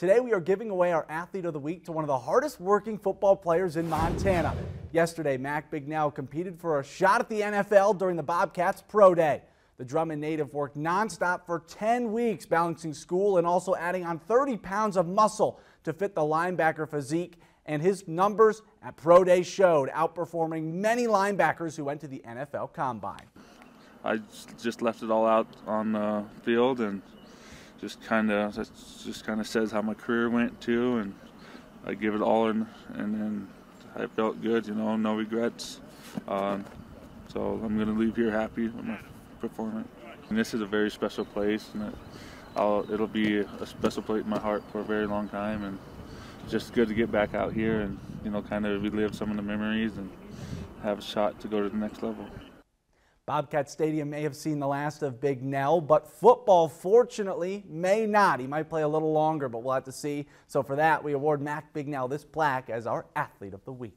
Today we are giving away our Athlete of the Week to one of the hardest working football players in Montana. Yesterday, Mac Bignell competed for a shot at the NFL during the Bobcats Pro Day. The Drummond native worked nonstop for 10 weeks, balancing school and also adding on 30 pounds of muscle to fit the linebacker physique. And his numbers at Pro Day showed, outperforming many linebackers who went to the NFL Combine. I just left it all out on the field and just kind of that just kind of says how my career went too, and I give it all, and and then I felt good, you know, no regrets. Um, so I'm gonna leave here happy with my performance. And this is a very special place, and it, I'll, it'll be a special place in my heart for a very long time, and just good to get back out here and you know kind of relive some of the memories and have a shot to go to the next level. Bobcat Stadium may have seen the last of Bignell, but football, fortunately, may not. He might play a little longer, but we'll have to see. So for that, we award Mac Bignell this plaque as our Athlete of the Week.